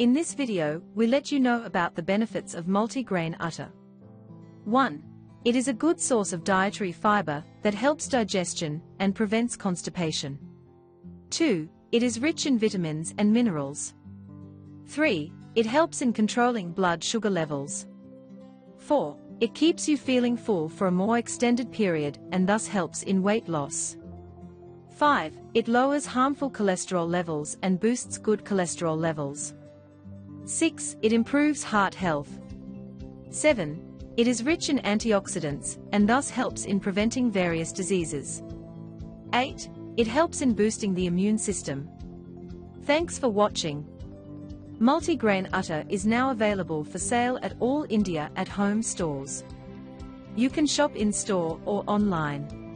In this video, we let you know about the benefits of multigrain atta. 1. It is a good source of dietary fiber that helps digestion and prevents constipation. 2. It is rich in vitamins and minerals. 3. It helps in controlling blood sugar levels. 4. It keeps you feeling full for a more extended period and thus helps in weight loss. 5. It lowers harmful cholesterol levels and boosts good cholesterol levels. 6. It improves heart health. 7. It is rich in antioxidants and thus helps in preventing various diseases. 8. It helps in boosting the immune system. Thanks for watching. Multigrain Atta is now available for sale at all India at home stores. You can shop in store or online.